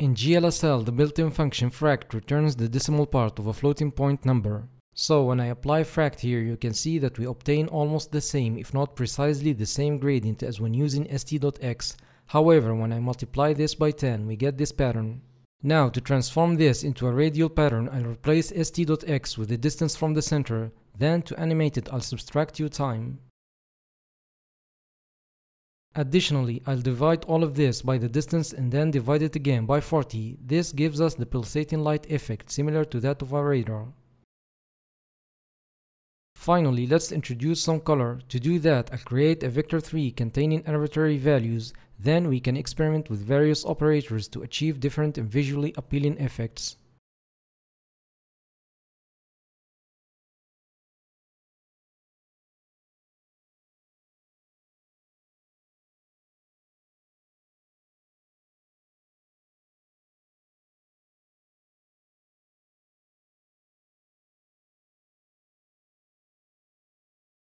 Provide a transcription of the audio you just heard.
In GLSL, the built-in function fract returns the decimal part of a floating point number. So when I apply fract here, you can see that we obtain almost the same, if not precisely the same gradient as when using st.x. However, when I multiply this by 10, we get this pattern. Now, to transform this into a radial pattern, I'll replace st.x with the distance from the center, then to animate it, I'll subtract u time. Additionally, I'll divide all of this by the distance and then divide it again by 40. This gives us the pulsating light effect, similar to that of a radar. Finally, let's introduce some color. To do that, I'll create a vector 3 containing arbitrary values. Then we can experiment with various operators to achieve different and visually appealing effects.